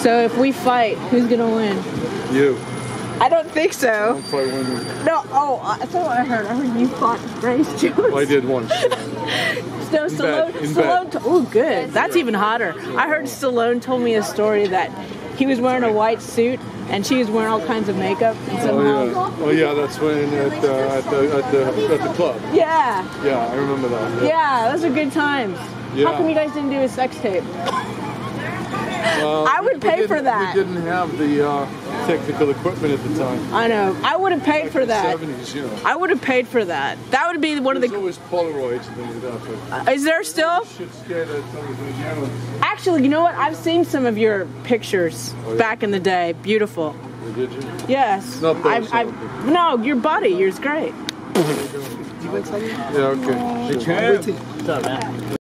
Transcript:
So if we fight, who's gonna win? You. I don't think so. Don't fight women. No. Oh, I- that's not what I heard. I heard you fought Grace Jones. Well, I did once. No, Stallone. bed, in Stallone. To- oh, good. That's even hotter. I heard Stallone told me a story that he was wearing a white suit and she was wearing all kinds of makeup. And Oh somehow, yeah. Oh yeah. That's when at the at the at the, at the club. yeah. Yeah, I remember that. Yeah, Yeah, those are good times. Yeah. How come you guys didn't do a sex tape? Well, I would pay for that. We didn't have the uh, technical equipment at the time. I know. I would have paid for that. Seventies, you know. I would have paid for that. That would be one of There's the. always Polaroids and things like that. But Is there still? shit scared at something again. Actually, you know what? I've seen some of your pictures Oh, yeah? back in the day. Beautiful. Did you? Yes. Not those, I've, I've, so- no, your body. Yours great. Yeah. Okay. Wait till-